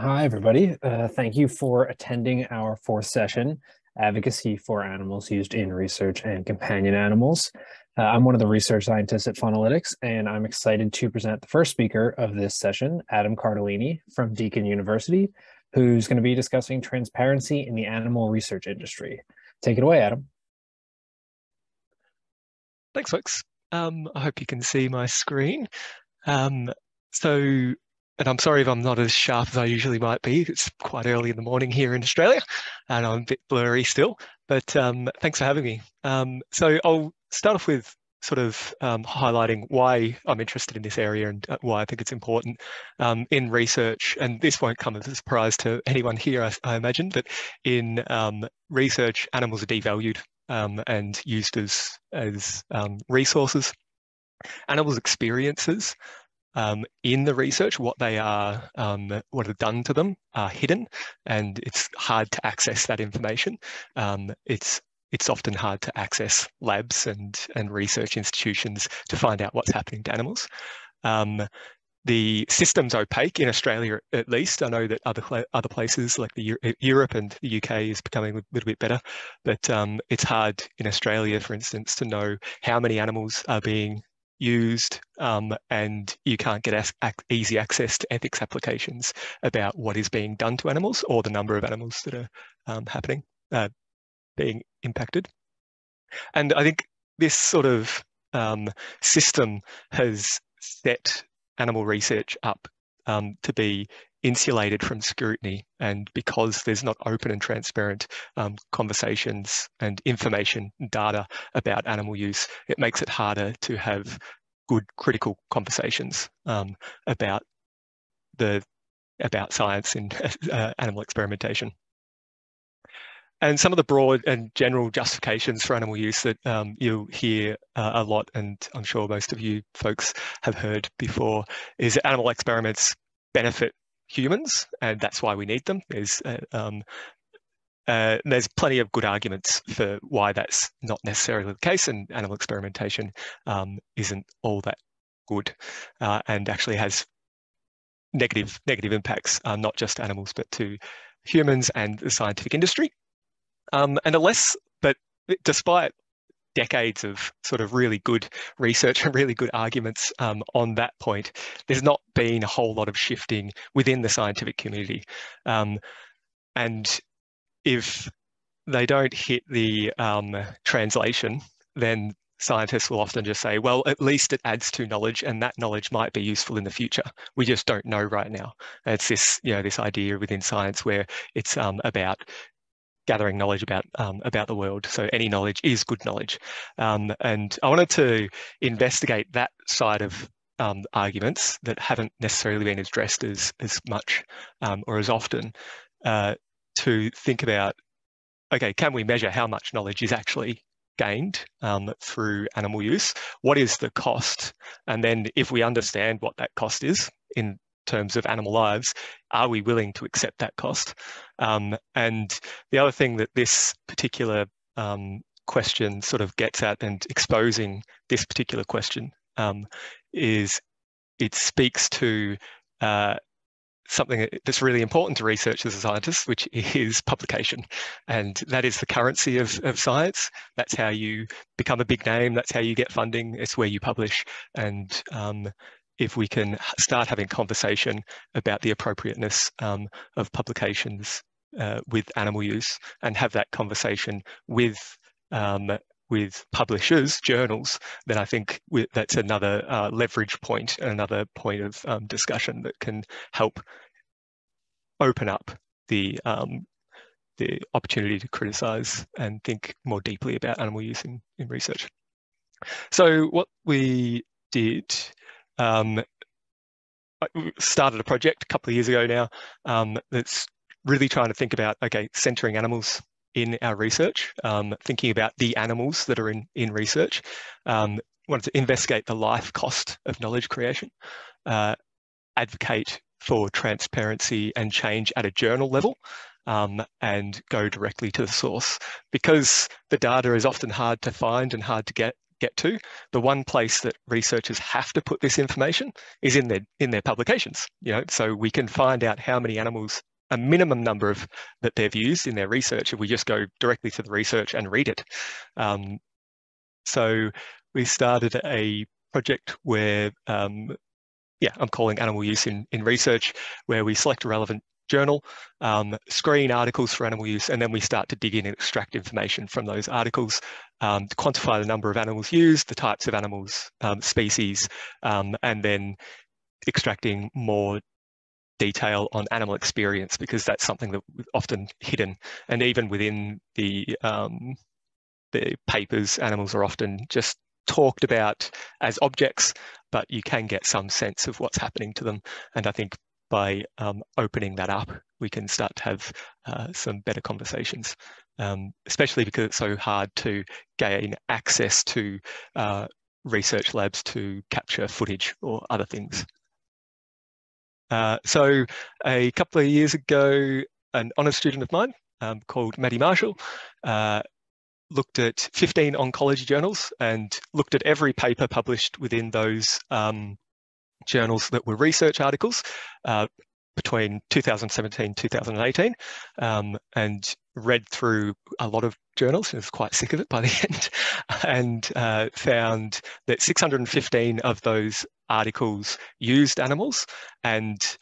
Hi, everybody. Uh, thank you for attending our fourth session, Advocacy for Animals Used in Research and Companion Animals. Uh, I'm one of the research scientists at Faunalytics, and I'm excited to present the first speaker of this session, Adam Cardilini from Deakin University, who's going to be discussing transparency in the animal research industry. Take it away, Adam. Thanks, folks. Um, I hope you can see my screen. Um, so and I'm sorry if I'm not as sharp as I usually might be. It's quite early in the morning here in Australia, and I'm a bit blurry still. But um, thanks for having me. Um, so I'll start off with sort of um, highlighting why I'm interested in this area and uh, why I think it's important um, in research. And this won't come as a surprise to anyone here, I, I imagine, but in um, research, animals are devalued um, and used as, as resources. Animals' experiences um, in the research, what they are, um, what are done to them are hidden, and it's hard to access that information. Um, it's it's often hard to access labs and and research institutions to find out what's happening to animals. Um, the system's opaque in Australia, at least. I know that other other places like the Europe and the UK is becoming a little bit better, but um, it's hard in Australia, for instance, to know how many animals are being used um, and you can't get ac easy access to ethics applications about what is being done to animals or the number of animals that are um, happening, uh, being impacted. And I think this sort of um, system has set animal research up um, to be insulated from scrutiny and because there's not open and transparent um, conversations and information data about animal use, it makes it harder to have good critical conversations um, about the about science in uh, animal experimentation. And some of the broad and general justifications for animal use that um, you'll hear uh, a lot, and I'm sure most of you folks have heard before, is that animal experiments benefit humans, and that's why we need them. There's uh, um, uh, there's plenty of good arguments for why that's not necessarily the case, and animal experimentation um, isn't all that good, uh, and actually has negative negative impacts, uh, not just animals, but to humans and the scientific industry. Um, and unless, but despite decades of sort of really good research and really good arguments um, on that point, there's not been a whole lot of shifting within the scientific community. Um, and if they don't hit the um, translation, then scientists will often just say, well, at least it adds to knowledge and that knowledge might be useful in the future. We just don't know right now. It's this, you know, this idea within science where it's um, about gathering knowledge about um, about the world. So any knowledge is good knowledge. Um, and I wanted to investigate that side of um, arguments that haven't necessarily been addressed as, as much um, or as often uh, to think about, okay, can we measure how much knowledge is actually gained um, through animal use? What is the cost? And then if we understand what that cost is in terms of animal lives, are we willing to accept that cost? Um, and the other thing that this particular um, question sort of gets at and exposing this particular question um, is it speaks to uh, something that's really important to research as a scientist, which is publication. And that is the currency of, of science. That's how you become a big name. That's how you get funding. It's where you publish. And um, if we can start having conversation about the appropriateness um, of publications uh, with animal use and have that conversation with um, with publishers, journals, then I think that's another uh, leverage point, another point of um, discussion that can help open up the um, the opportunity to criticize and think more deeply about animal use in, in research. So what we did, um, started a project a couple of years ago now um, that's really trying to think about, okay, centering animals in our research, um, thinking about the animals that are in, in research, um, wanted to investigate the life cost of knowledge creation, uh, advocate for transparency and change at a journal level um, and go directly to the source. Because the data is often hard to find and hard to get get to. The one place that researchers have to put this information is in their in their publications. You know, so we can find out how many animals, a minimum number of that they've used in their research if we just go directly to the research and read it. Um, so we started a project where um, yeah, I'm calling animal use in, in research, where we select relevant journal, um, screen articles for animal use, and then we start to dig in and extract information from those articles um, to quantify the number of animals used, the types of animals, um, species, um, and then extracting more detail on animal experience because that's something that often hidden. And even within the um, the papers, animals are often just talked about as objects, but you can get some sense of what's happening to them. And I think by um, opening that up, we can start to have uh, some better conversations, um, especially because it's so hard to gain access to uh, research labs to capture footage or other things. Uh, so a couple of years ago, an honours student of mine um, called Maddie Marshall uh, looked at 15 oncology journals and looked at every paper published within those um, journals that were research articles uh, between 2017 2018 um, and read through a lot of journals and was quite sick of it by the end and uh, found that 615 of those articles used animals and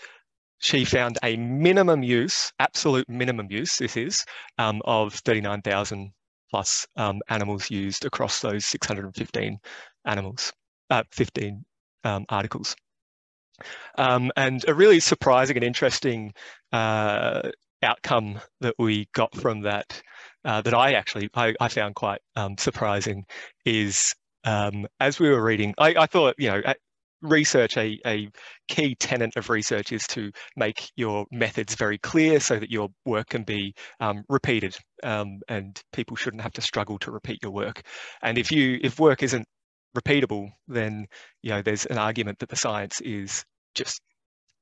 she found a minimum use, absolute minimum use, this is, um, of 39,000 plus um, animals used across those 615 animals, uh, 15 um, articles. Um, and a really surprising and interesting uh, outcome that we got from that, uh, that I actually I, I found quite um, surprising, is um, as we were reading, I, I thought you know research, a, a key tenet of research is to make your methods very clear so that your work can be um, repeated um, and people shouldn't have to struggle to repeat your work. And if you if work isn't repeatable, then you know there's an argument that the science is just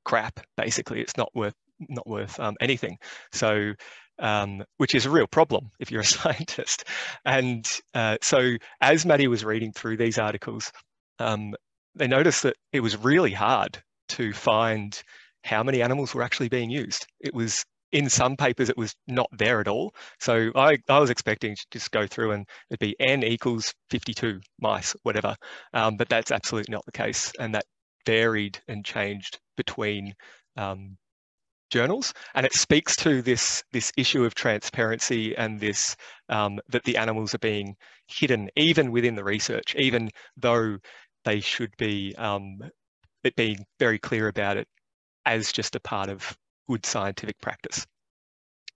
crap. Basically, it's not worth not worth um, anything. So um, which is a real problem if you're a scientist. And uh, so as Maddie was reading through these articles, um, they noticed that it was really hard to find how many animals were actually being used. It was in some papers it was not there at all. So I, I was expecting to just go through and it'd be n equals 52 mice, whatever. Um, but that's absolutely not the case. And that varied and changed between um, journals. And it speaks to this, this issue of transparency and this um, that the animals are being hidden even within the research, even though they should be um, being very clear about it as just a part of good scientific practice.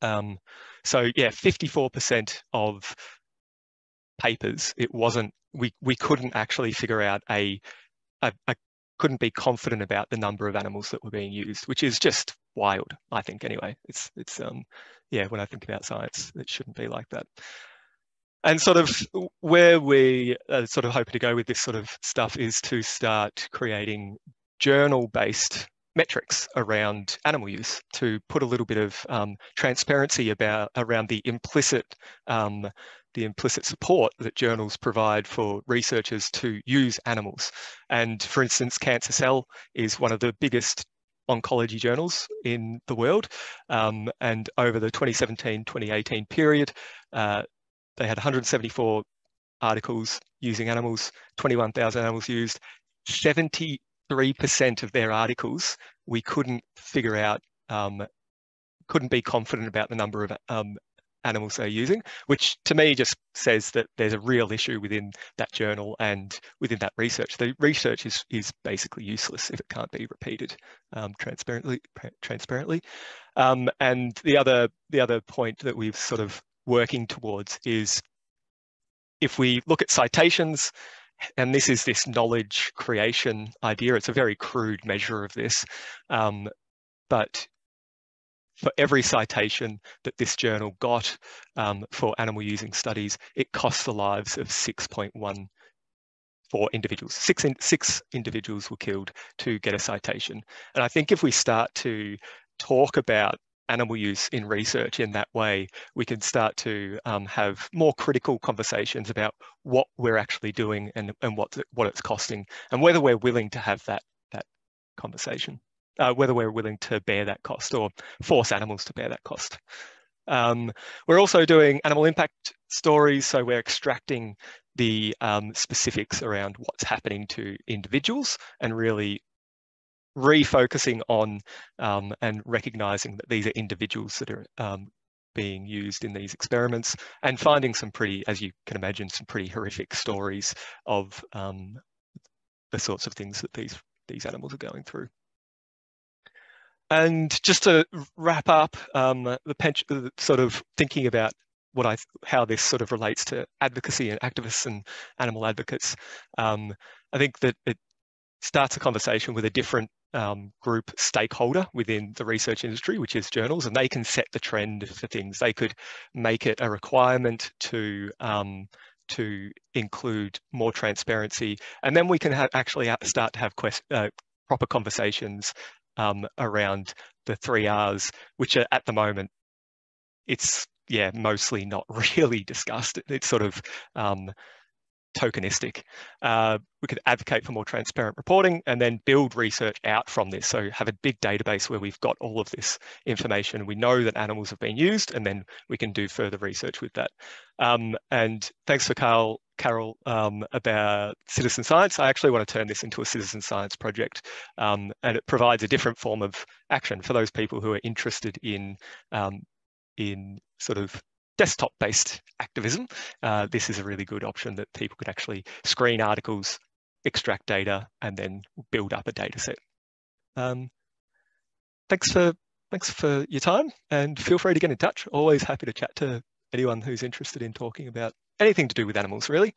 Um, so yeah, 54% of papers, it wasn't, we, we couldn't actually figure out a, a, a, couldn't be confident about the number of animals that were being used, which is just wild, I think anyway. It's, it's um, yeah, when I think about science, it shouldn't be like that and sort of where we are sort of hoping to go with this sort of stuff is to start creating journal-based metrics around animal use to put a little bit of um, transparency about around the implicit um, the implicit support that journals provide for researchers to use animals. And for instance, Cancer Cell is one of the biggest oncology journals in the world. Um, and over the 2017-2018 period, uh, they had 174 articles using animals, 21,000 animals used. 73% of their articles, we couldn't figure out, um, couldn't be confident about the number of um, animals they're using, which to me just says that there's a real issue within that journal and within that research. The research is is basically useless if it can't be repeated um, transparently. Transparently, um, and the other the other point that we've sort of working towards is if we look at citations, and this is this knowledge creation idea, it's a very crude measure of this, um, but for every citation that this journal got um, for animal using studies, it costs the lives of 6.1 for individuals. Six, in, six individuals were killed to get a citation. And I think if we start to talk about animal use in research in that way, we can start to um, have more critical conversations about what we're actually doing and, and what, what it's costing and whether we're willing to have that, that conversation, uh, whether we're willing to bear that cost or force animals to bear that cost. Um, we're also doing animal impact stories, so we're extracting the um, specifics around what's happening to individuals and really refocusing on um, and recognizing that these are individuals that are um, being used in these experiments and finding some pretty, as you can imagine, some pretty horrific stories of um, the sorts of things that these, these animals are going through. And just to wrap up, um, the sort of thinking about what I how this sort of relates to advocacy and activists and animal advocates. Um, I think that it starts a conversation with a different um, group stakeholder within the research industry, which is journals, and they can set the trend for things. They could make it a requirement to um, to include more transparency, and then we can ha actually start to have uh, proper conversations um, around the three R's, which are at the moment, it's yeah, mostly not really discussed. It's sort of um, tokenistic. Uh, we could advocate for more transparent reporting and then build research out from this. So have a big database where we've got all of this information. We know that animals have been used and then we can do further research with that. Um, and thanks for Carl, Carol um, about citizen science. I actually want to turn this into a citizen science project um, and it provides a different form of action for those people who are interested in um, in sort of desktop-based activism, uh, this is a really good option that people could actually screen articles, extract data, and then build up a data set. Um, thanks for thanks for your time, and feel free to get in touch. Always happy to chat to anyone who's interested in talking about anything to do with animals, really.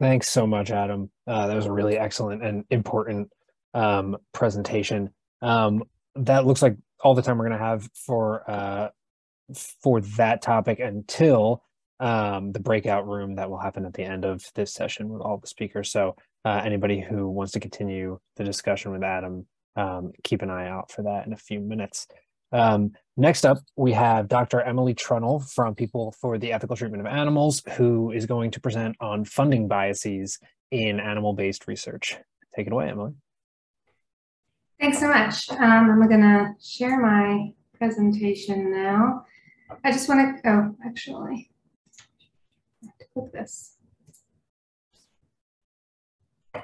Thanks so much, Adam. Uh, that was a really excellent and important um, presentation. Um, that looks like all the time we're going to have for uh, for that topic until um, the breakout room that will happen at the end of this session with all the speakers. So uh, anybody who wants to continue the discussion with Adam, um, keep an eye out for that in a few minutes. Um, next up, we have Dr. Emily Trunnell from People for the Ethical Treatment of Animals, who is going to present on funding biases in animal-based research. Take it away, Emily. Thanks so much. Um, I'm going to share my presentation now. I just want to, oh, actually, I have to click this.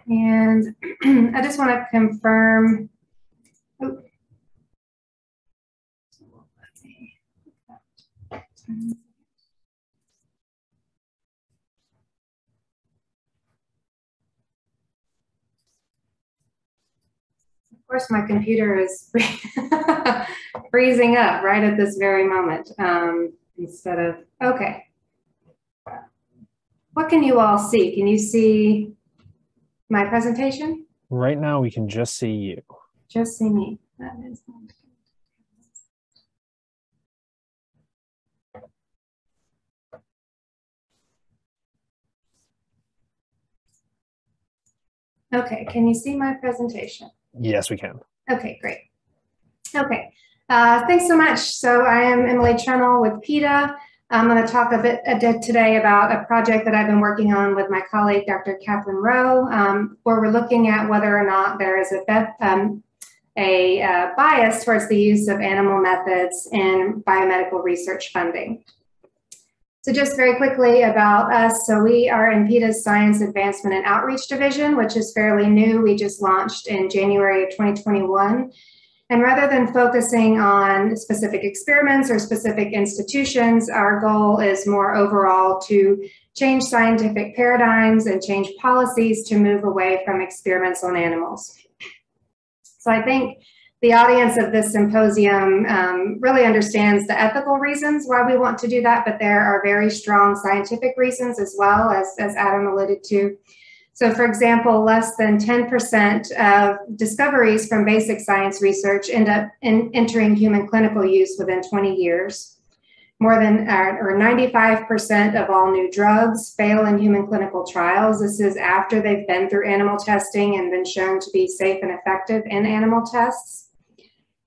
And I just want to confirm, oh, course, my computer is freezing up right at this very moment. Um, instead of, okay. What can you all see? Can you see my presentation? Right now, we can just see you. Just see me. That is Okay, can you see my presentation? Yes, we can. Okay, great. Okay, uh, thanks so much. So I am Emily Trunnell with PETA. I'm going to talk a bit, bit today about a project that I've been working on with my colleague, Dr. Catherine Rowe, um, where we're looking at whether or not there is a, um, a uh, bias towards the use of animal methods in biomedical research funding. So just very quickly about us. So we are in PETA's Science Advancement and Outreach Division, which is fairly new. We just launched in January of 2021. And rather than focusing on specific experiments or specific institutions, our goal is more overall to change scientific paradigms and change policies to move away from experiments on animals. So I think the audience of this symposium um, really understands the ethical reasons why we want to do that, but there are very strong scientific reasons as well, as, as Adam alluded to. So for example, less than 10% of discoveries from basic science research end up in entering human clinical use within 20 years. more than uh, or 95% of all new drugs fail in human clinical trials. This is after they've been through animal testing and been shown to be safe and effective in animal tests.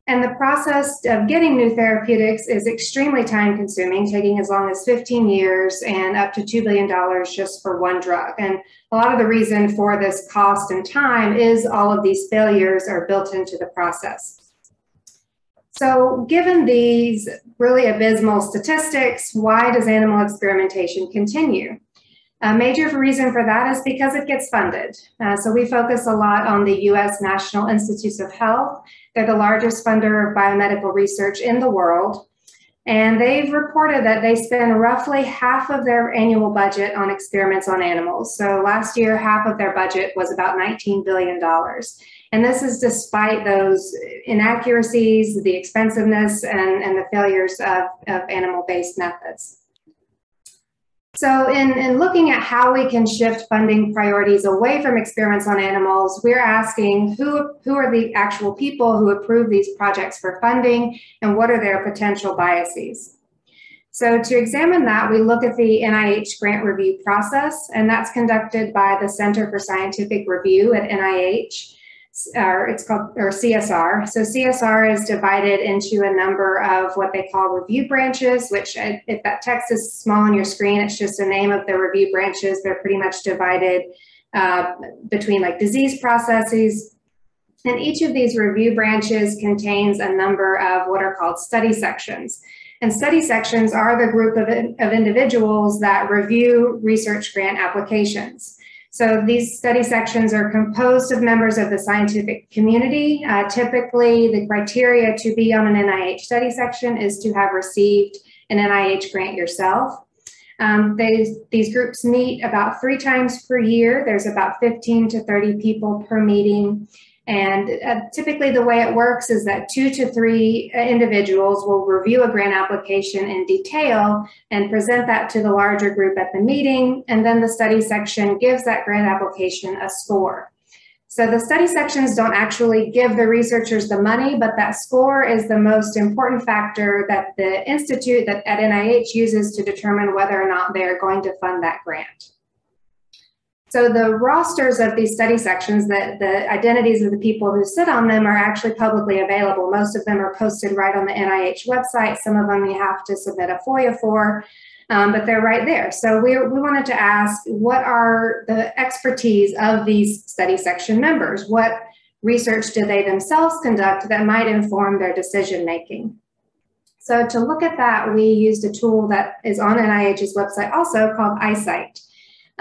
And the process of getting new therapeutics is extremely time consuming, taking as long as 15 years and up to $2 billion just for one drug. And a lot of the reason for this cost and time is all of these failures are built into the process. So, given these really abysmal statistics, why does animal experimentation continue? A major reason for that is because it gets funded. Uh, so, we focus a lot on the US National Institutes of Health. They're the largest funder of biomedical research in the world. And they've reported that they spend roughly half of their annual budget on experiments on animals. So last year, half of their budget was about $19 billion. And this is despite those inaccuracies, the expensiveness, and, and the failures of, of animal-based methods. So in, in looking at how we can shift funding priorities away from experiments on animals, we're asking who, who are the actual people who approve these projects for funding and what are their potential biases? So to examine that, we look at the NIH grant review process, and that's conducted by the Center for Scientific Review at NIH or it's called or CSR. So CSR is divided into a number of what they call review branches, which uh, if that text is small on your screen, it's just a name of the review branches. They're pretty much divided uh, between like disease processes. And each of these review branches contains a number of what are called study sections. And study sections are the group of, of individuals that review research grant applications. So these study sections are composed of members of the scientific community. Uh, typically, the criteria to be on an NIH study section is to have received an NIH grant yourself. Um, they, these groups meet about three times per year. There's about 15 to 30 people per meeting. And uh, typically, the way it works is that two to three uh, individuals will review a grant application in detail and present that to the larger group at the meeting. And then the study section gives that grant application a score. So the study sections don't actually give the researchers the money, but that score is the most important factor that the institute that at NIH uses to determine whether or not they're going to fund that grant. So the rosters of these study sections, the, the identities of the people who sit on them are actually publicly available. Most of them are posted right on the NIH website. Some of them you have to submit a FOIA for, um, but they're right there. So we, we wanted to ask, what are the expertise of these study section members? What research do they themselves conduct that might inform their decision making? So to look at that, we used a tool that is on NIH's website also called iCite.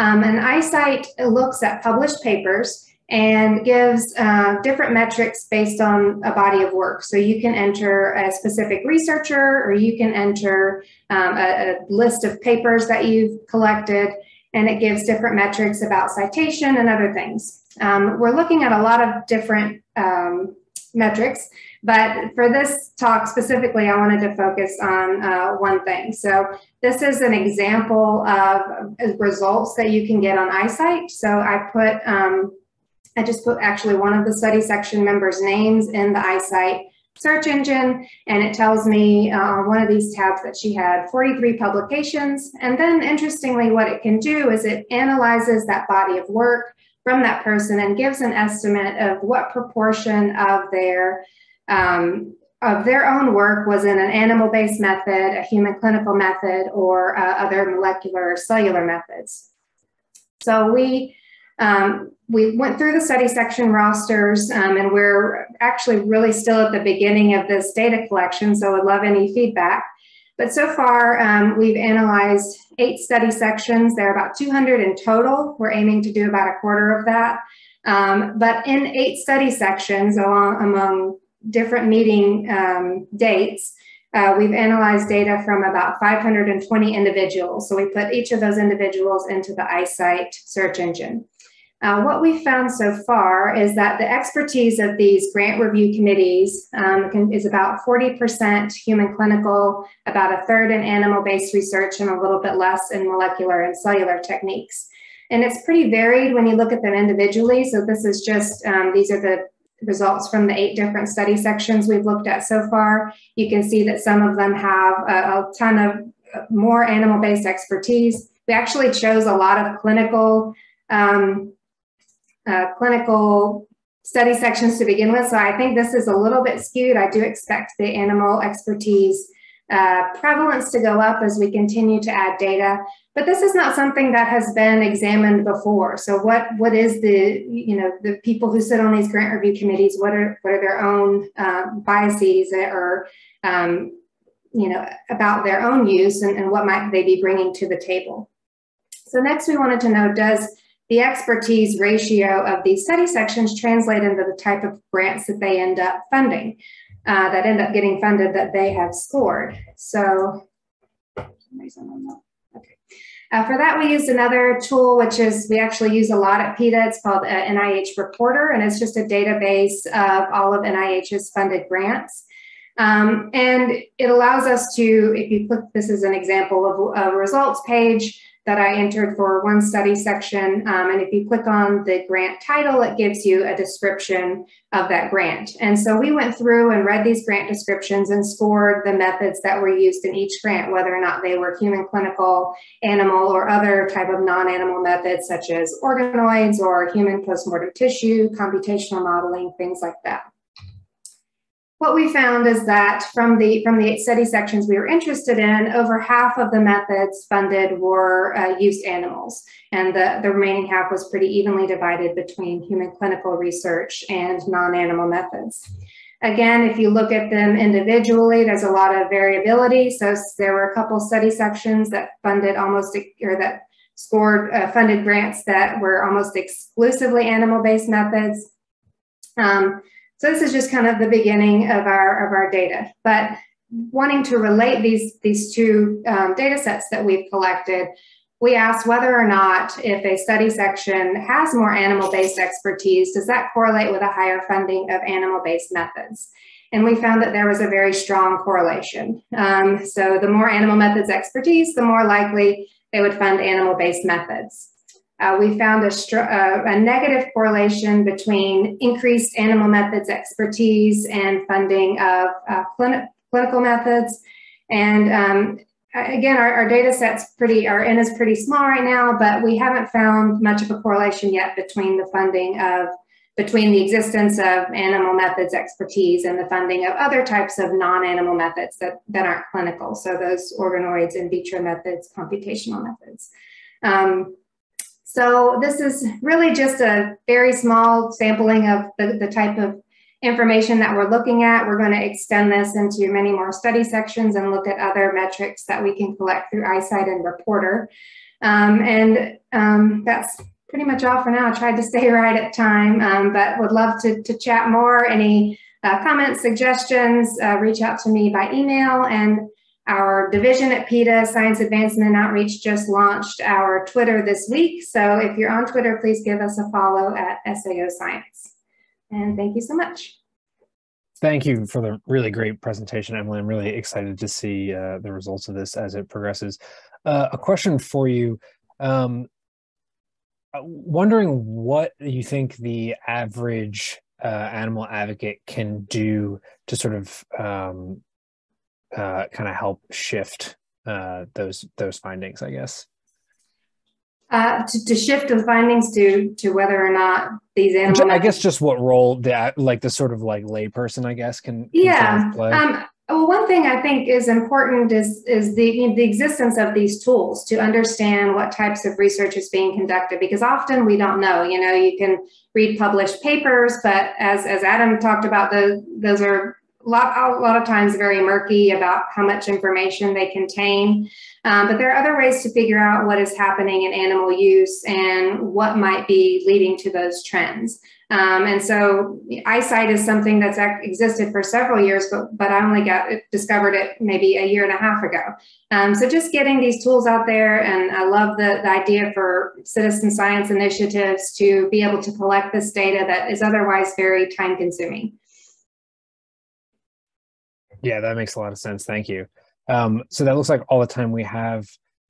Um, and iCite looks at published papers and gives uh, different metrics based on a body of work. So you can enter a specific researcher or you can enter um, a, a, list of papers that you've collected and it gives different metrics about citation and other things. Um, we're looking at a lot of different um, metrics, but for this talk specifically, I wanted to focus on uh, one thing. So this is an example of results that you can get on iCite. So I put, um, I just put actually one of the study section members' names in the iCite search engine, and it tells me uh, one of these tabs that she had 43 publications. And then interestingly, what it can do is it analyzes that body of work from that person and gives an estimate of what proportion of their um, of their own work was in an animal-based method, a human clinical method, or uh, other molecular or cellular methods. So we um, we went through the study section rosters, um, and we're actually really still at the beginning of this data collection, so I'd love any feedback. But so far, um, we've analyzed eight study sections. There are about 200 in total. We're aiming to do about a quarter of that. Um, but in eight study sections along, among different meeting um, dates, uh, we've analyzed data from about 520 individuals. So we put each of those individuals into the iCite search engine. Uh, what we've found so far is that the expertise of these grant review committees um, can, is about 40% human clinical, about a third in animal-based research, and a little bit less in molecular and cellular techniques. And it's pretty varied when you look at them individually. So this is just, um, these are the results from the eight different study sections we've looked at so far. You can see that some of them have a, a ton of uh, more animal-based expertise. We actually chose a lot of clinical um, uh, clinical study sections to begin with. So I think this is a little bit skewed. I do expect the animal expertise uh, prevalence to go up as we continue to add data. But this is not something that has been examined before. So what what is the you know the people who sit on these grant review committees? What are what are their own uh, biases or um, you know about their own use and, and what might they be bringing to the table? So next, we wanted to know does the expertise ratio of these study sections translate into the type of grants that they end up funding, uh, that end up getting funded that they have scored. So. Uh, for that, we used another tool, which is we actually use a lot at PETA. It's called uh, NIH Reporter, and it's just a database of all of NIH's funded grants. Um, and it allows us to, if you click, this is an example of a results page that I entered for one study section. Um, and if you click on the grant title, it gives you a description of that grant. And so we went through and read these grant descriptions and scored the methods that were used in each grant, whether or not they were human clinical, animal, or other type of non-animal methods such as organoids or human postmortem tissue, computational modeling, things like that what we found is that from the from the study sections we were interested in, over half of the methods funded were uh, used animals, and the, the remaining half was pretty evenly divided between human clinical research and non-animal methods. Again, if you look at them individually, there's a lot of variability. So there were a couple study sections that funded almost, or that scored uh, funded grants that were almost exclusively animal-based methods. Um, so this is just kind of the beginning of our of our data. But wanting to relate these these two um, data sets that we've collected, we asked whether or not if a study section has more animal-based expertise, does that correlate with a higher funding of animal-based methods? And we found that there was a very strong correlation. Um, so the more animal methods expertise, the more likely they would fund animal-based methods. Uh, we found a, uh, a, negative correlation between increased animal methods expertise and funding of uh, clinical methods. And um, again, our, our, data set's pretty, our N is pretty small right now, but we haven't found much of a correlation yet between the funding of, between the existence of animal methods expertise and the funding of other types of non-animal methods that, that aren't clinical. So those organoids, in vitro methods, computational methods. Um, so this is really just a very small sampling of the, the type of information that we're looking at. We're going to extend this into many more study sections and look at other metrics that we can collect through iCite and Reporter. Um, and um, that's pretty much all for now. I tried to stay right at time, um, but would love to, to chat more. Any uh, comments, suggestions, uh, reach out to me by email. And our division at PETA, Science Advancement and Outreach, just launched our Twitter this week. So if you're on Twitter, please give us a follow at SAO Science. And thank you so much. Thank you for the really great presentation, Emily. I'm really excited to see uh, the results of this as it progresses. Uh, a question for you. Um, uh, wondering what you think the average uh, animal advocate can do to sort of um, uh, kind of help shift uh, those those findings, I guess. Uh, to, to, shift the findings to to whether or not these animals. I guess just what role that like the sort of like layperson, I guess, can, can yeah. Of um, well, one thing I think is important is is the the existence of these tools to understand what types of research is being conducted because often we don't know. You know, you can read published papers, but as as Adam talked about, the those are a lot, a lot of times very murky about how much information they contain. Um, but there are other ways to figure out what is happening in animal use and what might be leading to those trends. Um, and so iCite is something that's existed for several years, but, but I only got discovered it maybe a year and a half ago. Um, so just getting these tools out there, and I love the, the idea for citizen science initiatives to be able to collect this data that is otherwise very time consuming. Yeah, that makes a lot of sense. Thank you. Um, so that looks like all the time we have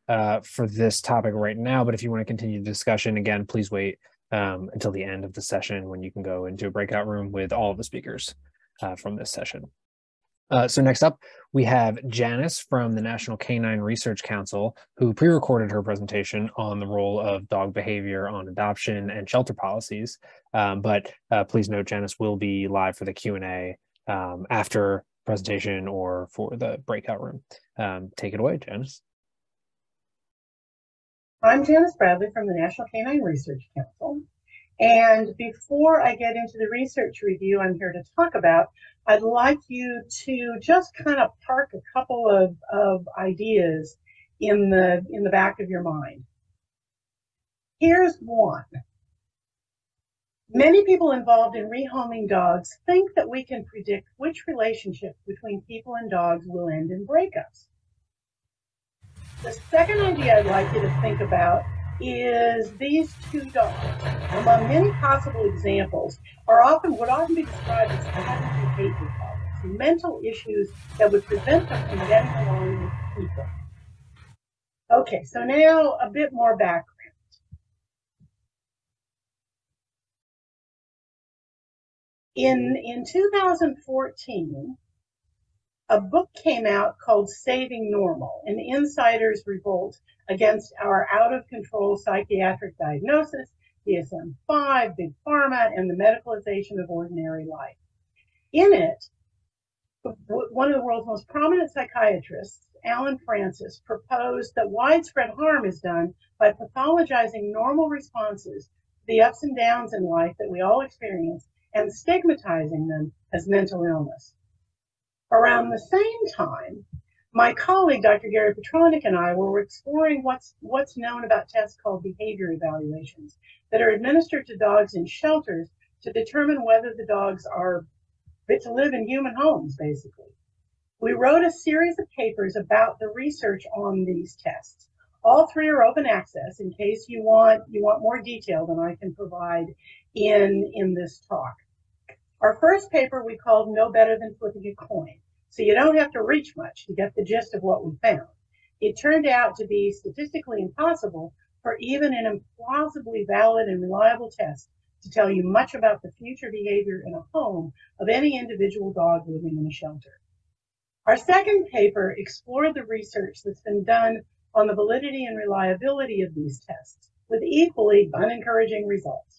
uh, for this topic right now. But if you want to continue the discussion, again, please wait um, until the end of the session when you can go into a breakout room with all of the speakers uh, from this session. Uh, so next up, we have Janis from the National Canine Research Council, who pre-recorded her presentation on the role of dog behavior on adoption and shelter policies. Um, but uh, please note, Janis will be live for the Q&A um, after presentation or for the breakout room. Um, take it away, Janis. I'm Janis Bradley from the National Canine Research Council. And before I get into the research review I'm here to talk about, I'd like you to just kind of park a couple of, of ideas in the, in the back of your mind. Here's one. Many people involved in rehoming dogs think that we can predict which relationship between people and dogs will end in breakups. The second idea I'd like you to think about is these two dogs, among many possible examples, are often would often be described as having behavior problems, mental issues that would prevent them from getting along with people. Okay, so now a bit more background. In, in 2014, a book came out called Saving Normal, an insider's revolt against our out of control psychiatric diagnosis, DSM 5, Big Pharma, and the medicalization of ordinary life. In it, one of the world's most prominent psychiatrists, Allen Frances, proposed that widespread harm is done by pathologizing normal responses to the ups and downs in life that we all experience and stigmatizing them as mental illness. Around the same time, my colleague, Dr. Gary Patronek, and I were exploring what's, what's known about tests called behavior evaluations that are administered to dogs in shelters to determine whether the dogs are fit to live in human homes, basically. We wrote a series of papers about the research on these tests. All three are open access in case you want you want more detail than I can provide in, in this talk. Our first paper we called No Better Than Flipping a Coin. So you don't have to reach much to get the gist of what we found. It turned out to be statistically impossible for even an implausibly valid and reliable test to tell you much about the future behavior in a home of any individual dog living in a shelter. Our second paper explored the research that's been done on the validity and reliability of these tests with equally unencouraging results.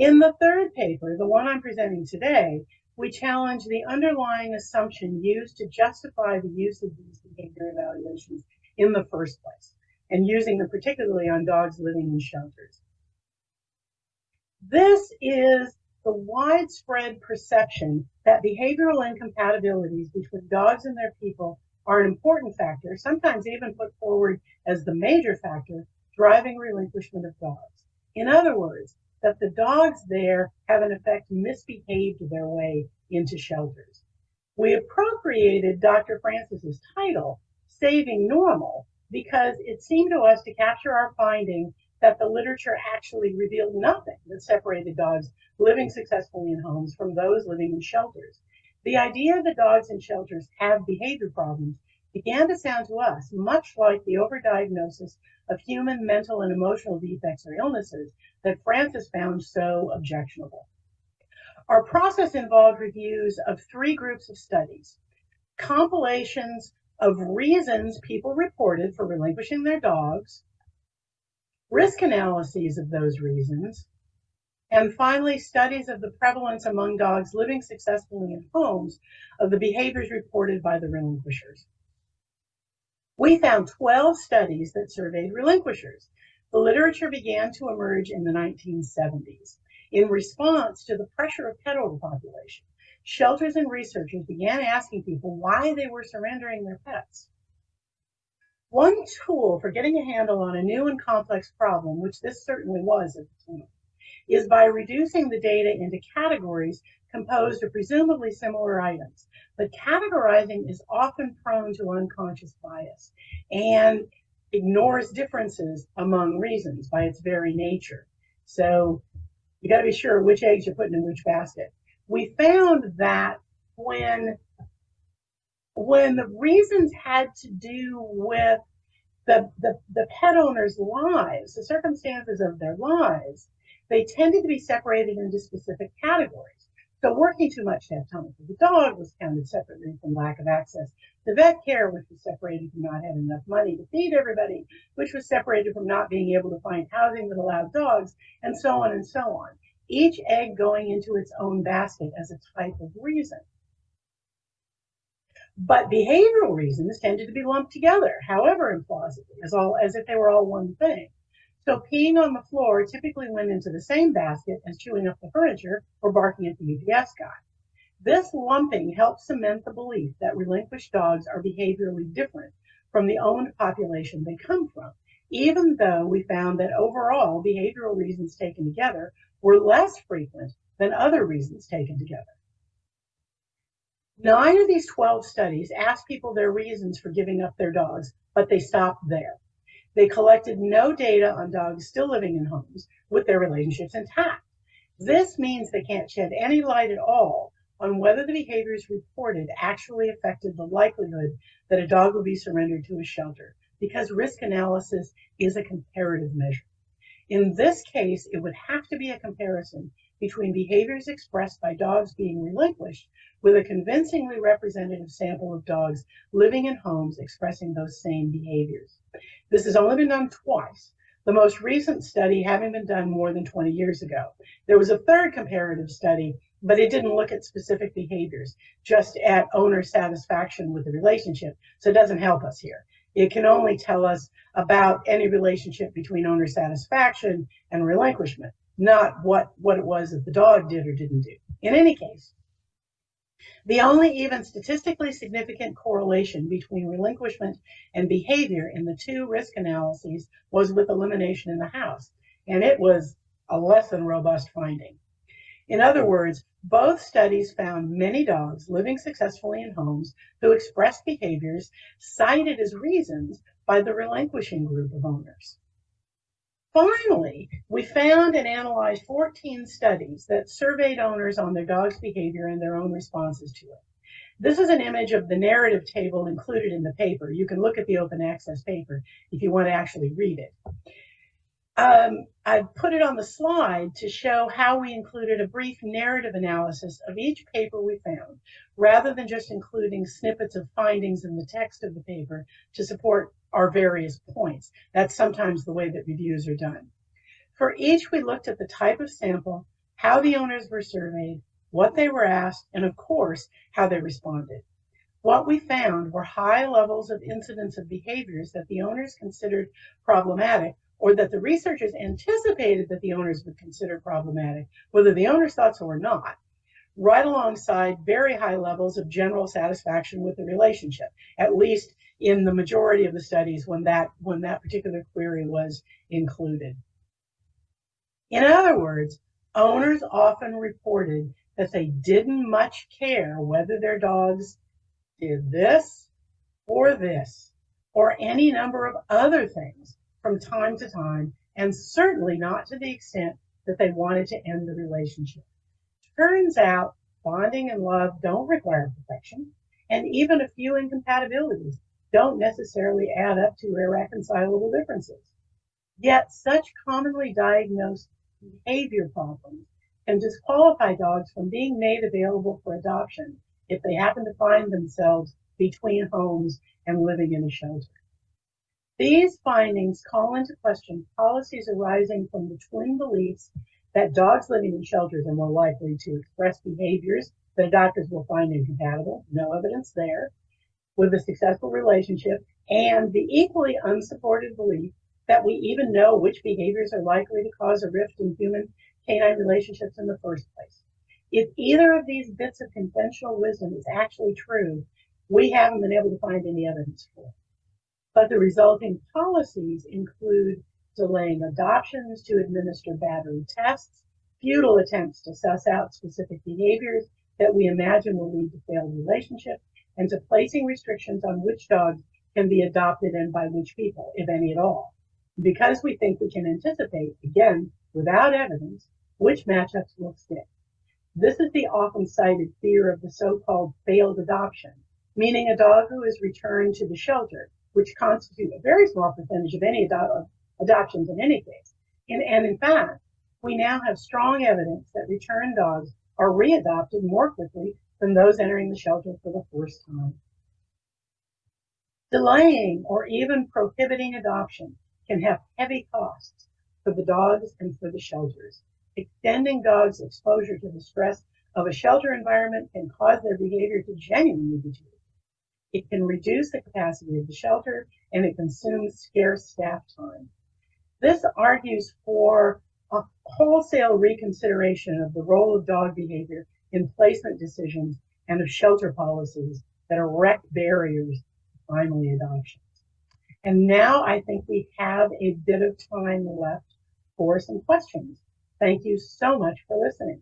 In the third paper, the one I'm presenting today, we challenge the underlying assumption used to justify the use of these behavior evaluations in the first place, and using them particularly on dogs living in shelters. This is the widespread perception that behavioral incompatibilities between dogs and their people are an important factor, sometimes even put forward as the major factor driving relinquishment of dogs. In other words, that the dogs there have in effect misbehaved their way into shelters. We appropriated Dr. Frances's title, Saving Normal, because it seemed to us to capture our finding that the literature actually revealed nothing that separated dogs living successfully in homes from those living in shelters. The idea that dogs in shelters have behavior problems began to sound to us much like the overdiagnosis of human mental and emotional defects or illnesses that Frances found so objectionable. Our process involved reviews of three groups of studies, compilations of reasons people reported for relinquishing their dogs, risk analyses of those reasons, and finally, studies of the prevalence among dogs living successfully in homes of the behaviors reported by the relinquishers. We found 12 studies that surveyed relinquishers. The literature began to emerge in the 1970s. In response to the pressure of pet overpopulation, shelters and researchers began asking people why they were surrendering their pets. One tool for getting a handle on a new and complex problem, which this certainly was at the time, is by reducing the data into categories composed of presumably similar items. But categorizing is often prone to unconscious bias and ignores differences among reasons by its very nature. So you got to be sure which eggs you're putting in which basket. We found that when when the reasons had to do with the, the, the pet owners' lives, the circumstances of their lives, they tended to be separated into specific categories. So working too much to have time for the dog was counted separately from lack of access to vet care, which was separated from not having enough money to feed everybody, which was separated from not being able to find housing that allowed dogs, and so on and so on. Each egg going into its own basket as a type of reason. But behavioral reasons tended to be lumped together, however implausibly, as all as if they were all one thing. So peeing on the floor typically went into the same basket as chewing up the furniture or barking at the UPS guy. This lumping helps cement the belief that relinquished dogs are behaviorally different from the owned population they come from, even though we found that overall behavioral reasons taken together were less frequent than other reasons taken together. Nine of these 12 studies asked people their reasons for giving up their dogs, but they stopped there. They collected no data on dogs still living in homes with their relationships intact. This means they can't shed any light at all on whether the behaviors reported actually affected the likelihood that a dog would be surrendered to a shelter, because risk analysis is a comparative measure. In this case, it would have to be a comparison between behaviors expressed by dogs being relinquished with a convincingly representative sample of dogs living in homes expressing those same behaviors. This has only been done twice, the most recent study having been done more than 20 years ago. There was a third comparative study, but it didn't look at specific behaviors, just at owner satisfaction with the relationship. So it doesn't help us here. It can only tell us about any relationship between owner satisfaction and relinquishment not what, what it was that the dog did or didn't do. In any case, the only even statistically significant correlation between relinquishment and behavior in the two risk analyses was with elimination in the house, and it was a less than robust finding. In other words, both studies found many dogs living successfully in homes who expressed behaviors cited as reasons by the relinquishing group of owners. Finally, we found and analyzed 14 studies that surveyed owners on their dog's behavior and their own responses to it. This is an image of the narrative table included in the paper. You can look at the open access paper if you want to actually read it. Um, I put it on the slide to show how we included a brief narrative analysis of each paper we found, rather than just including snippets of findings in the text of the paper to support our various points. That's sometimes the way that reviews are done. For each, we looked at the type of sample, how the owners were surveyed, what they were asked, and of course, how they responded. What we found were high levels of incidence of behaviors that the owners considered problematic or that the researchers anticipated that the owners would consider problematic, whether the owners thought so or not, right alongside very high levels of general satisfaction with the relationship, at least in the majority of the studies when that when that particular query was included. In other words, owners often reported that they didn't much care whether their dogs did this or this or any number of other things from time to time, and certainly not to the extent that they wanted to end the relationship. Turns out bonding and love don't require perfection, and even a few incompatibilities don't necessarily add up to irreconcilable differences. Yet such commonly diagnosed behavior problems can disqualify dogs from being made available for adoption if they happen to find themselves between homes and living in a shelter. These findings call into question policies arising from the twin beliefs that dogs living in shelters are more likely to express behaviors that adopters will find incompatible, no evidence there, with a successful relationship and the equally unsupported belief that we even know which behaviors are likely to cause a rift in human canine relationships in the first place. If either of these bits of conventional wisdom is actually true, we haven't been able to find any evidence for it. But the resulting policies include delaying adoptions to administer battery tests, futile attempts to suss out specific behaviors that we imagine will lead to failed relationships, and to placing restrictions on which dogs can be adopted and by which people, if any at all. Because we think we can anticipate, again, without evidence, which matchups will stick. This is the often cited fear of the so-called failed adoption, meaning a dog who is returned to the shelter which constitute a very small percentage of any ado- adoptions in any case. And, and in fact, we now have strong evidence that return dogs are readopted more quickly than those entering the shelter for the first time. Delaying or even prohibiting adoption can have heavy costs for the dogs and for the shelters. Extending dogs' exposure to the stress of a shelter environment can cause their behavior to genuinely deteriorate. It can reduce the capacity of the shelter and it consumes scarce staff time. This argues for a wholesale reconsideration of the role of dog behavior in placement decisions and of shelter policies that erect barriers to family adoptions. And now I think we have a bit of time left for some questions. Thank you so much for listening.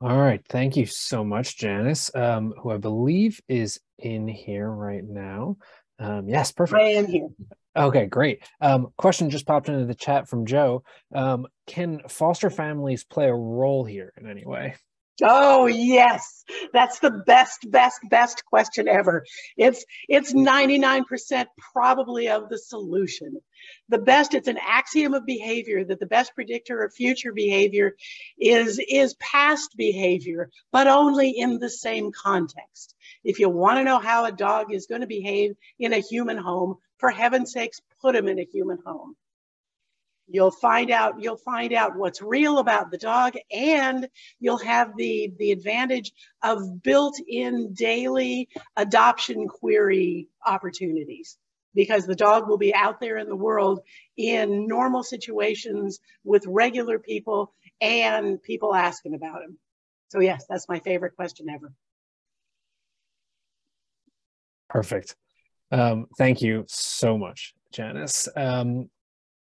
All right. Thank you so much, Janis, um, who I believe is in here right now. Um, yes, perfect. I am here. Okay, great. Um, question just popped into the chat from Joe. Um, can foster families play a role here in any way? Oh yes, that's the best, best, best question ever. It's it's 99% probably of the solution. The best, it's an axiom of behavior that the best predictor of future behavior is is past behavior, but only in the same context. If you want to know how a dog is going to behave in a human home, for heaven's sakes, put him in a human home you'll find out you'll find out what's real about the dog and you'll have the the advantage of built-in daily adoption query opportunities because the dog will be out there in the world in normal situations with regular people and people asking about him. So yes that's my favorite question ever. Perfect. Um, thank you so much Janis. Um,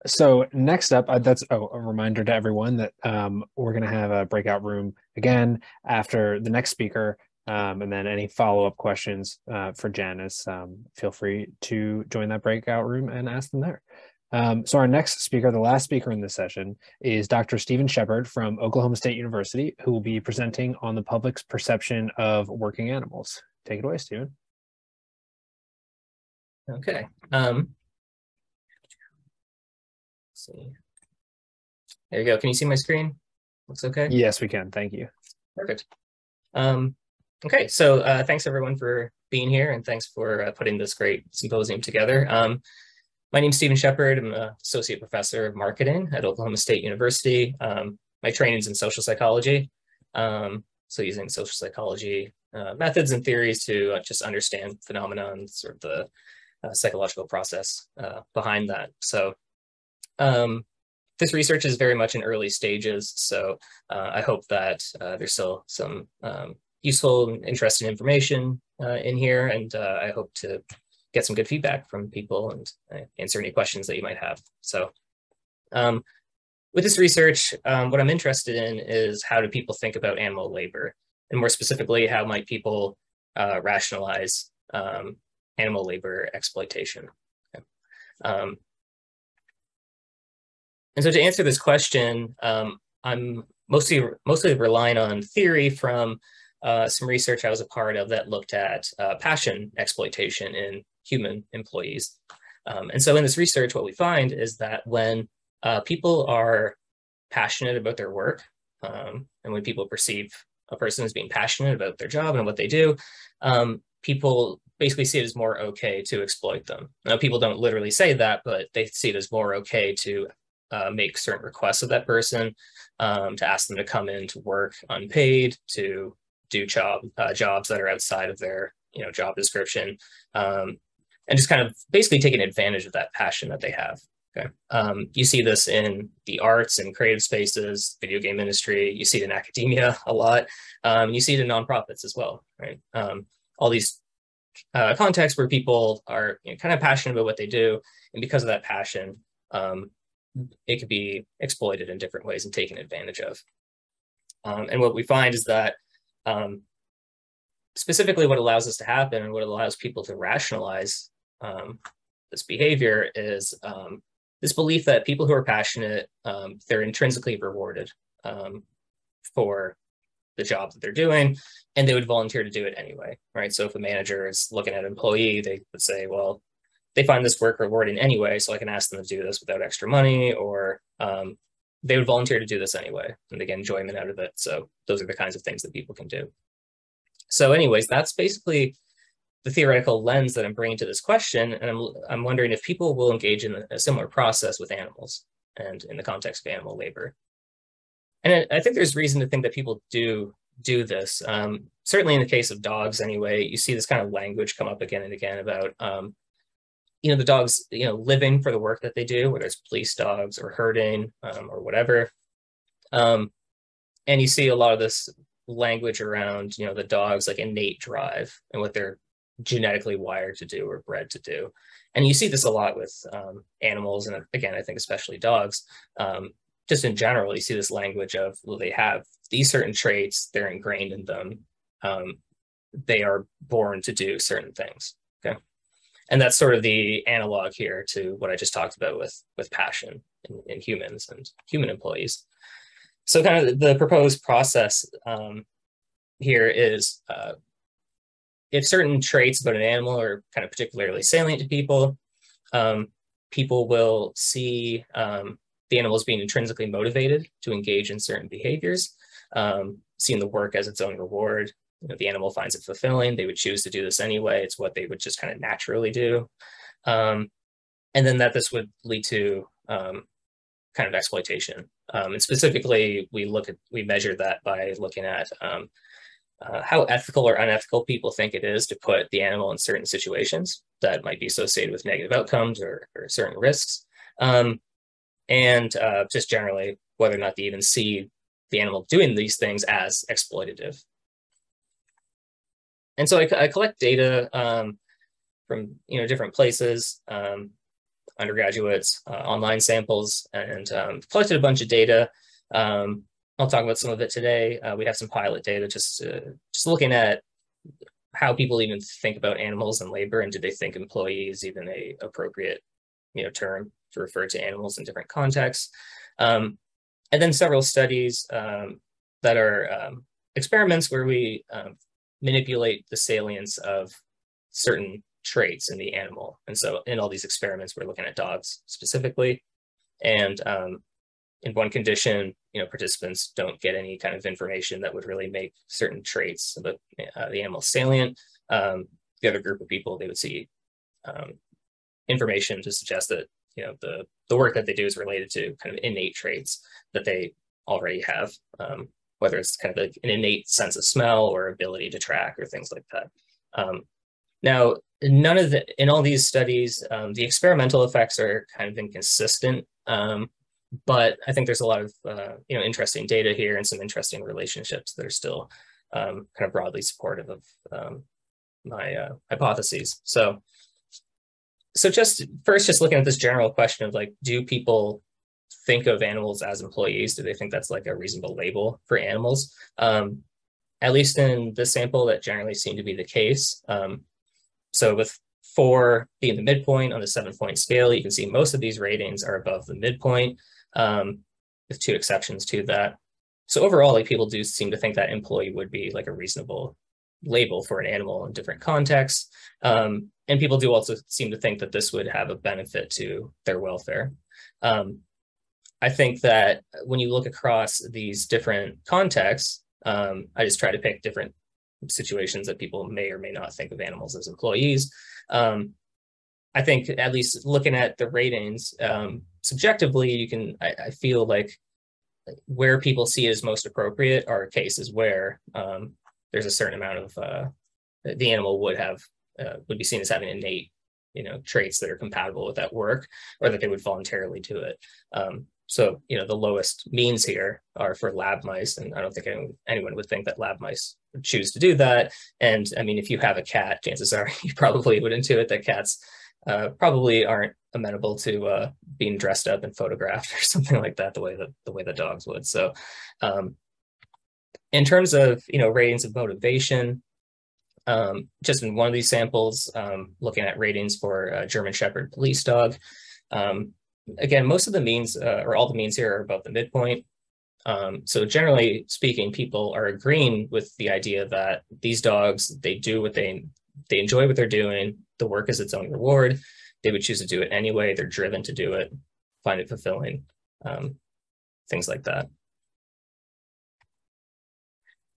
so next up, uh, that's oh, a reminder to everyone that um, we're going to have a breakout room again after the next speaker, um, and then any follow-up questions uh, for Janis, um, feel free to join that breakout room and ask them there. Um, so our next speaker, the last speaker in this session, is Dr. Steven Shepherd from Oklahoma State University, who will be presenting on the public's perception of working animals. Take it away, Steven. Okay. Um, see. There you go. Can you see my screen? Looks okay? Yes, we can. Thank you. Perfect. Um, okay, so uh, thanks everyone for being here and thanks for uh, putting this great symposium together. Um, my name is Steven Shepherd. I'm an associate professor of marketing at Oklahoma State University. Um, my training is in social psychology. Um, so using social psychology uh, methods and theories to uh, just understand phenomenon, sort of the uh, psychological process uh, behind that. So um, this research is very much in early stages, so uh, I hope that uh, there's still some um, useful and interesting information uh, in here, and uh, I hope to get some good feedback from people and uh, answer any questions that you might have. So um, with this research, um, what I'm interested in is how do people think about animal labor, and more specifically, how might people uh, rationalize um, animal labor exploitation. Okay. And so to answer this question, um, I'm mostly mostly relying on theory from uh, some research I was a part of that looked at uh, passion exploitation in human employees. Um, and so in this research, what we find is that when uh, people are passionate about their work, um, and when people perceive a person as being passionate about their job and what they do, um, people basically see it as more okay to exploit them. Now, people don't literally say that, but they see it as more okay to uh, make certain requests of that person, um, to ask them to come in to work unpaid, to do job uh, jobs that are outside of their you know job description, um, and just kind of basically taking advantage of that passion that they have. Okay, um, you see this in the arts and creative spaces, video game industry. You see it in academia a lot. Um, you see it in nonprofits as well, right? Um, all these uh, contexts where people are you know, kind of passionate about what they do, and because of that passion, um, it could be exploited in different ways and taken advantage of. Um, and what we find is that um, specifically what allows this to happen and what allows people to rationalize um, this behavior is um, this belief that people who are passionate, um, they're intrinsically rewarded um, for the job that they're doing, and they would volunteer to do it anyway, right? So if a manager is looking at an employee, they would say, well, they find this work rewarding anyway, so I can ask them to do this without extra money, or um, they would volunteer to do this anyway, and they get enjoyment out of it. So those are the kinds of things that people can do. So anyways, that's basically the theoretical lens that I'm bringing to this question. And I'm, I'm wondering if people will engage in a similar process with animals and in the context of animal labor. And I think there's reason to think that people do do this. Um, certainly in the case of dogs anyway, you see this kind of language come up again and again about, um, you know, the dogs, you know, living for the work that they do, whether it's police dogs or herding um, or whatever. Um, and you see a lot of this language around, you know, the dog's like innate drive and what they're genetically wired to do or bred to do. And you see this a lot with um, animals, and again, I think especially dogs. Um, just in general, you see this language of, well, they have these certain traits, they're ingrained in them. Um, they are born to do certain things. And that's sort of the analog here to what I just talked about with, with passion in, in humans and human employees. So kind of the proposed process um, here is uh, if certain traits about an animal are kind of particularly salient to people, um, people will see um, the animal as being intrinsically motivated to engage in certain behaviors, um, seeing the work as its own reward. You know, the animal finds it fulfilling. They would choose to do this anyway. It's what they would just kind of naturally do. Um, and then that this would lead to um, kind of exploitation. Um, and specifically, we look at we measure that by looking at uh, how ethical or unethical people think it is to put the animal in certain situations that might be associated with negative outcomes or, or certain risks. Um, and uh, just generally whether or not they even see the animal doing these things as exploitative. And so I, I collect data um, from you know different places, um, undergraduates, uh, online samples, and um, collected a bunch of data. Um, I'll talk about some of it today. Uh, we have some pilot data just uh, just looking at how people even think about animals and labor, and do they think employee is even a appropriate you know term to refer to animals in different contexts. Um, and then several studies um, that are experiments where we manipulate the salience of certain traits in the animal. And so in all these experiments, we're looking at dogs specifically. And um, in one condition, you know, participants don't get any kind of information that would really make certain traits of the, uh, the animal salient. Um, the other group of people, they would see um, information to suggest that, you know, the, the work that they do is related to kind of innate traits that they already have, um, whether it's kind of like an innate sense of smell or ability to track or things like that. Um, now, none of the, in all these studies, um, the experimental effects are kind of inconsistent. Um, but I think there's a lot of uh, you know interesting data here and some interesting relationships that are still um, kind of broadly supportive of um, my uh, hypotheses. So, so just first, just looking at this general question of like, do people think of animals as employees? Do they think that's like a reasonable label for animals? Um, at least in this sample, that generally seemed to be the case. Um, so with four being the midpoint on the seven point scale, you can see most of these ratings are above the midpoint um, with two exceptions to that. So overall, like people do seem to think that employee would be like a reasonable label for an animal in different contexts. Um, and people do also seem to think that this would have a benefit to their welfare. Um, I think that when you look across these different contexts, um, I just try to pick different situations that people may or may not think of animals as employees. Um, I think at least looking at the ratings, um, subjectively, you can, I, I, feel like where people see it as most appropriate are cases where um, there's a certain amount of, uh, the animal would have, uh, would be seen as having innate, you know, traits that are compatible with that work or that they would voluntarily do it. Um, so, you know, the lowest means here are for lab mice. And I don't think anyone, anyone would think that lab mice would choose to do that. And I mean, if you have a cat, chances are you probably would intuit that cats uh, probably aren't amenable to uh, being dressed up and photographed or something like that the way that the way the dogs would. So, um, in terms of you know ratings of motivation, um, just in one of these samples, um, looking at ratings for a German Shepherd police dog. Um, again, most of the means uh, or all the means here are above the midpoint. Um, so generally speaking, people are agreeing with the idea that these dogs, they do what they they enjoy what they're doing. The work is its own reward. They would choose to do it anyway. They're driven to do it, find it fulfilling, um, things like that.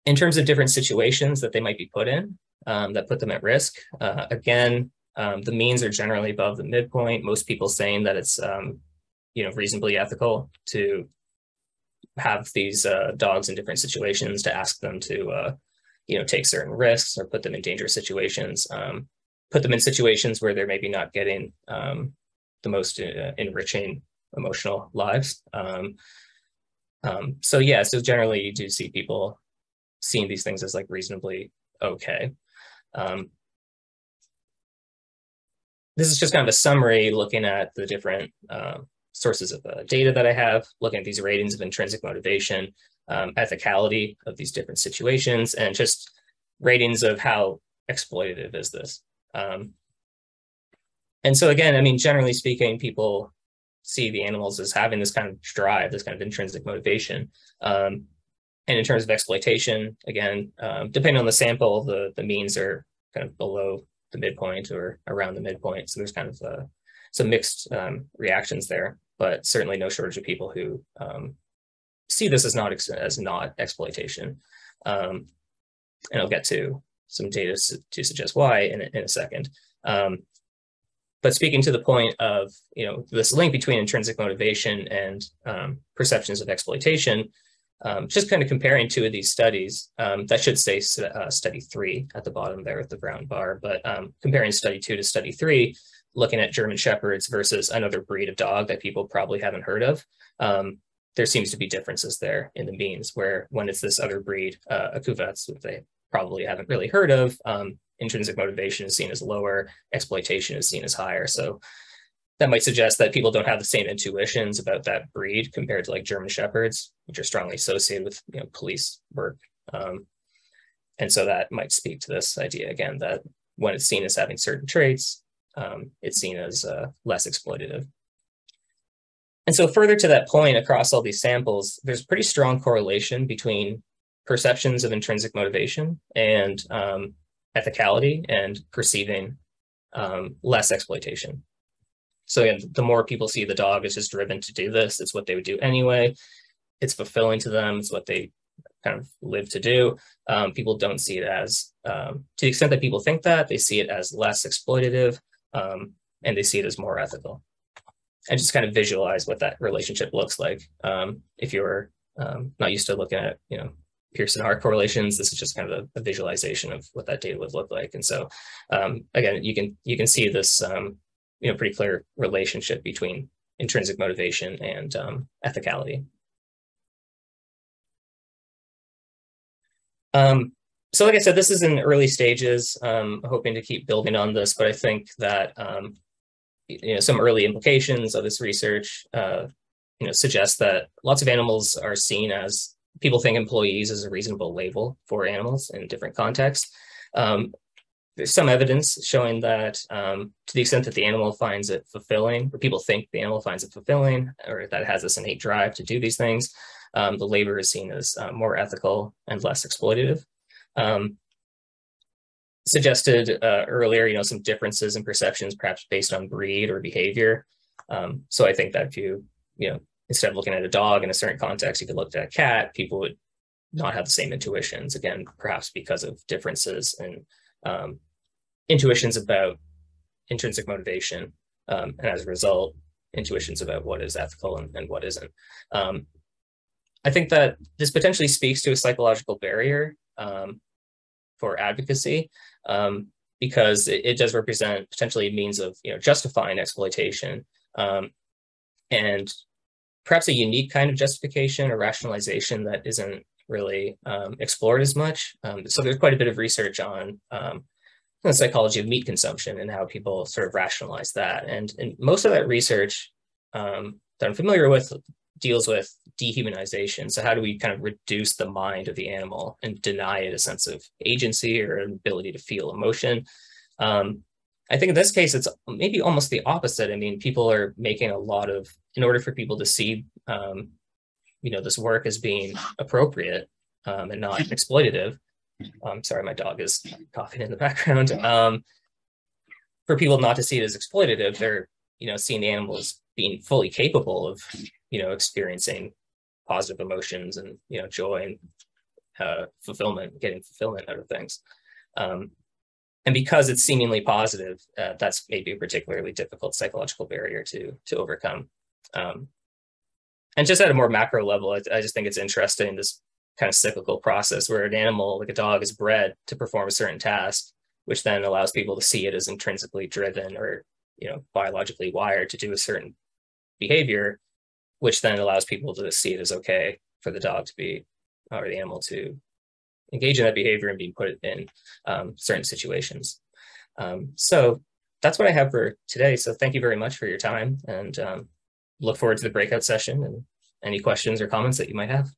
In terms of different situations that they might be put in um, that put them at risk, uh, again, um, the means are generally above the midpoint. Most people saying that it's um, you know reasonably ethical to have these uh, dogs in different situations to ask them to uh, you know take certain risks or put them in dangerous situations um, put them in situations where they're maybe not getting um, the most uh, enriching emotional lives um, um, so yeah so generally you do see people seeing these things as like reasonably okay um, this is just kind of a summary looking at the different uh, sources of uh, data that I have, looking at these ratings of intrinsic motivation, um, ethicality of these different situations, and just ratings of how exploitative is this. Um, and so again, I mean, generally speaking, people see the animals as having this kind of drive, this kind of intrinsic motivation. Um, and in terms of exploitation, again, um, depending on the sample, the, the means are kind of below the midpoint or around the midpoint. So there's kind of uh, some mixed um, reactions there but certainly no shortage of people who um, see this as not as not exploitation. Um, and I'll get to some data to suggest why in a, in a second. Um, but speaking to the point of you know this link between intrinsic motivation and um, perceptions of exploitation, um, just kind of comparing two of these studies, um, that should say uh, study three at the bottom there with the brown bar, but comparing study two to study three, looking at German Shepherds versus another breed of dog that people probably haven't heard of, um, there seems to be differences there in the means where when it's this other breed, uh, a that they probably haven't really heard of, um, intrinsic motivation is seen as lower, exploitation is seen as higher. So that might suggest that people don't have the same intuitions about that breed compared to like German Shepherds, which are strongly associated with you know, police work. Um, and so that might speak to this idea again that when it's seen as having certain traits, um, it's seen as uh, less exploitative. And so further to that point, across all these samples, there's pretty strong correlation between perceptions of intrinsic motivation and um, ethicality and perceiving um, less exploitation. So again, the more people see the dog is just driven to do this, it's what they would do anyway. It's fulfilling to them. It's what they kind of live to do. Um, people don't see it as, um, to the extent that people think that, they see it as less exploitative um, and they see it as more ethical. And just kind of visualize what that relationship looks like. Um, if you're um, not used to looking at, you know, Pearson R correlations, this is just kind of a, a, visualization of what that data would look like. And so, um, again, you can you can see this, you know, pretty clear relationship between intrinsic motivation and um, ethicality. Um, so like I said, this is in early stages, um, hoping to keep building on this, but I think that um, you know some early implications of this research uh, you know suggest that lots of animals are seen as people think employees is a reasonable label for animals in different contexts. Um, there's some evidence showing that um, to the extent that the animal finds it fulfilling, or people think the animal finds it fulfilling, or that has this innate drive to do these things, um, the labor is seen as uh, more ethical and less exploitative. Um, suggested uh, earlier, you know, some differences in perceptions, perhaps based on breed or behavior. Um, so I think that if you, you know, instead of looking at a dog in a certain context, you could look at a cat, people would not have the same intuitions, again, perhaps because of differences in um, intuitions about intrinsic motivation. Um, and as a result, intuitions about what is ethical and, and what isn't. Um, I think that this potentially speaks to a psychological barrier um, for advocacy um, because it, it, does represent potentially a means of you know justifying exploitation um, and perhaps a unique kind of justification or rationalization that isn't really um, explored as much. So there's quite a bit of research on the psychology of meat consumption and how people sort of rationalize that. And, and most of that research um, that I'm familiar with deals with dehumanization. So how do we kind of reduce the mind of the animal and deny it a sense of agency or an ability to feel emotion? Um, I think in this case, it's maybe almost the opposite. I mean, people are making a lot of, in order for people to see um, you know, this work as being appropriate um, and not exploitative. I'm sorry, my dog is coughing in the background. Um, for people not to see it as exploitative, they're, you know, seeing the animals being fully capable of, you know, experiencing positive emotions and, you know, joy and uh, fulfillment, getting fulfillment out of things. Um, and because it's seemingly positive, uh, that's maybe a particularly difficult psychological barrier to to overcome. Um, and just at a more macro level, I, I just think it's interesting this kind of cyclical process where an animal like a dog is bred to perform a certain task, which then allows people to see it as intrinsically driven or you know biologically wired to do a certain behavior, which then allows people to see it as okay for the dog to be or the animal to engage in that behavior and being put in um, certain situations. Um, so that's what I have for today. So thank you very much for your time and um, look forward to the breakout session and any questions or comments that you might have.